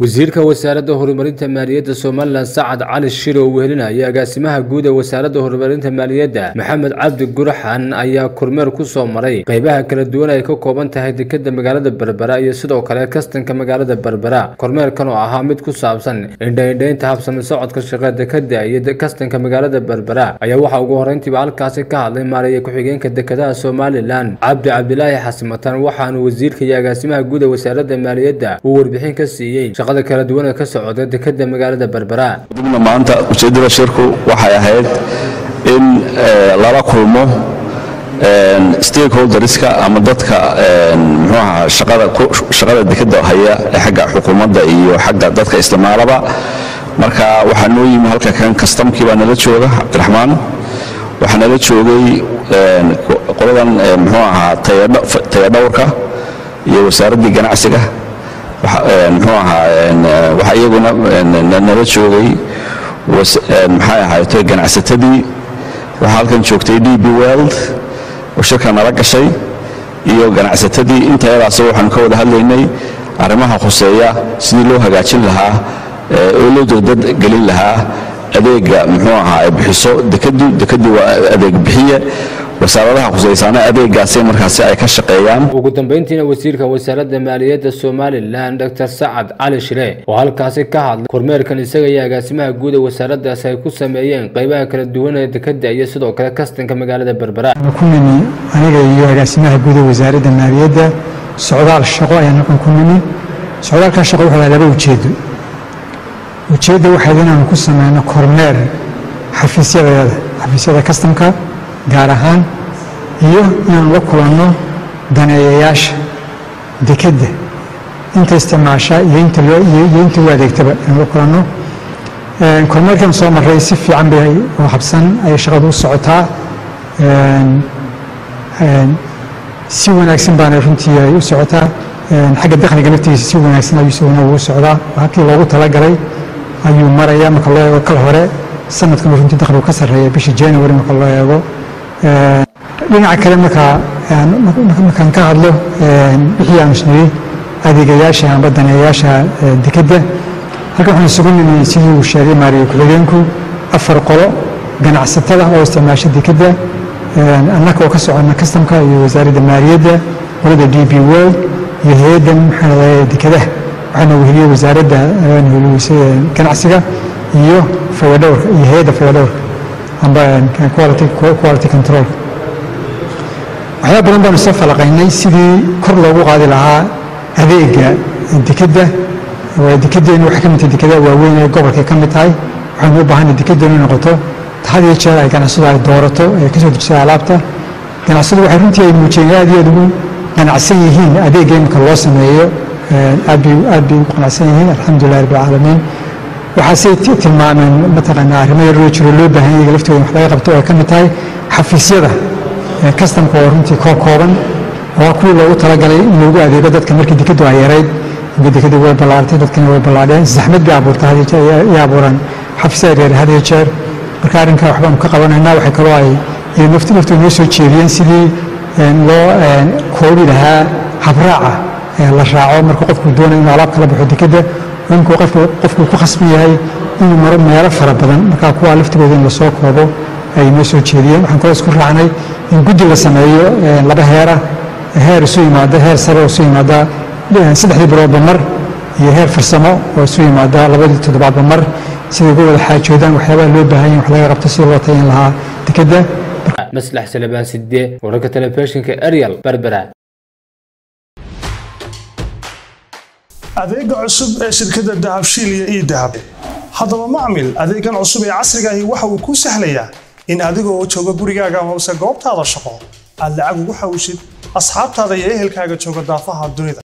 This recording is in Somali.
wasiirka wasaaradda horumarinta maaliyadda somalilan sacad cali shir oo wehelinaya agaasimaha guud ee wasaaradda horumarinta maaliyadda maxamed cabdi guraxan ayaa kormeer ku soo maray. Qaybaha kala duwan ay ka kooban tahay dekeda magaalada berbera iyo sidoo kale kastanka magaalada berbera kormeerkan oo ahaa mid ku saabsan indhaindhaynta habsami socodka shaqe dekeda iyo kastanka magaalada berbera ayaa waxaa ugu horreyntiiba halkaasi ka hadlay maariya ku-xigeenka dekedaha somalilan cabdi cabdilaahi xasimatan waxaanu wasiirka iyo agaasimaha guud ee wasaaradda maaliyadda uu warbixin ka siiyey shaqada kala duwan ee ka socda dekeda magaalada berbera dibna maanta ujeeddada shirku waxay ahayd in lala kulmo stakeholderska ama dadka muxuu ahaa shaqada dekeda haya xagga xukuumadda iyo xagga dadka isticmaalaba marka waxaa noo yimi halka kan kastamkii baa nala jooga cabdiraxmaan waxaa nala joogay qoladan muxuu ahaa tayadhowrka iyo wasaaraddii ganacsiga muxuu ahaa waxaa iyaguna nala joogay maxay ahaayto ganacsatadii waxaa halkan joogtay d weld oo shirka nala gashay iyo ganacsatadii intayadaas waxaanu ka wada hadlaynay arrimaha khuseeya sidii loo hagaajin lahaa oo loo degdad gelin lahaa adeega muxuu ahaa bixiso dekadu dekadu waa adeeg bixiye wasaaradaha khusaysaana adeegaasi markaasi ay ka shaqeeyaan. Ugu dambeyntiina wasiirka wasaaradda maaliyadda somalilan dr. Sacad cali shire oo halkaasi ka hadlay kormeerkan isaga iyo agaasimaha guud ee wasaaraddaasi ay ku sameeyeen qaybaha kala duwan ee dekeda iyo sidoo kale kastanka magaalada berbera ku nimi aniga iyo agaasimaha guud ee wasaaradda maaliyadda socdaal shaqo ayaan halkan ku nimi. Socdaalkaa shaqo wuxuu lahaa laba ujeedo ujeedda waxayd inaanu ku sameyno kormeer xafiisyadeeda xafiisyada kastamka gaar ahaan iyo inaanu la kulanno daneeyayaasha dekedda inta isticmaasha iyo inta u adeegtaba inaanu la kulanno. Kormeerkan soo maray si fiican bay oo habsan ayay shaqadu u socotaa. Si wanaagsan baana runtii ay u socotaa. Xagga dakhliga laftigiisa si wanaagsan ayuu isaguna ugu socdaa. Halkii loogu talagalay ayuu maraya marka loo eego kal hore. Sanadkan runtii dakhligu ka sarreeya bishii january marka loo eego dhinaca kale markaa ka hadlo wixii aanu isniri adeegayaasha amba daneeyayaasha dekedda halkan waxaan isugu nimi sidii uu sheegay maariya ku-xigeenku afar qolo ganacsatada oo isticmaasha dekedda annaka oo ka soconna kastamka iyo wasaaradda maaliyadda qolada d b world iyo hay'addan maxaa dekedaha waxaana weheliyey wasaaradda ganacsiga iyo fayadhowrka iyo hay'adda fayadhowrka amba quality control. Waxyaaba badan baanu soo falaqaynay sidii kor loogu qaadi lahaa adeega dekedda dekeddeenu waxay ka mid tahay dekedaha waaweyn ee gobolkay ka mid tahay. Waxaynu u baahanay dekeddeenu inay noqoto had iyo jeer ay ganacsadu ay doorato ee ka soo dejisada alaabta. Ganacsadu waxay runtii ay muujiyeen aad iyo aad ugu ganacsan yihiin adeegga imika loo sameeyo. Aad bay aad bay ugu qanacsan yihiin alxamdulilah rabbi waxaasey tilmaameen mataqaanaa arrimo yaroo jiro loo baahan yahay laftooda wax laga qabto ay ka mid tahay xafiisyada kastamka oo runtii koo kooban. Oo kuwii loogu talagalay in loogu adeego dadka markii dekadu ay yarayd dekadu way ballaartay dadkana way ballaadheen. Zaxmad bay abuurta ay abuuraan. Xafiisyada reer had iyo jeer. Marka arrinkaa waxbaanu ka qabanaynaa waxay kaloo ay laftooda noo soo jeediyeen sidii loo koobi lahaa habraaca la raaco marka qofku doonayo inuu alaab kala baxo dekedda inkuu qofku ku khasban yahay inuu maro meelo fara badan markaa kuwaa laftigooda la soo koobo ay noo soo jeediyeen. Waxaan kaloo isku raacnay in guddi la sameeyo laba heera heer isu yimaada heer sare oo isu yimaada saddexdii biloodba mar iyo heer farsamo oo isu yimaada labadii toddobaadba mar. Siday uga wada xaajoodaan waxyaabaha loo baahan yahay wax laga qabto sidii loo tayin lahaa dekedda. Maslax salebaan sidde wararka telefishinka ariel berbera adeega cusub ee shirkadda dahabshiil iyo ii dahab. Haddaba macmil adeegan cusub ee casrigaahi waxa uu kuu sahlayaa in adigoo jooga gurigaaga hoose goobtaada shaqo aad lacag ugu xawshid asxaabtaada iyo ehelkaaga jooga daafaha dunida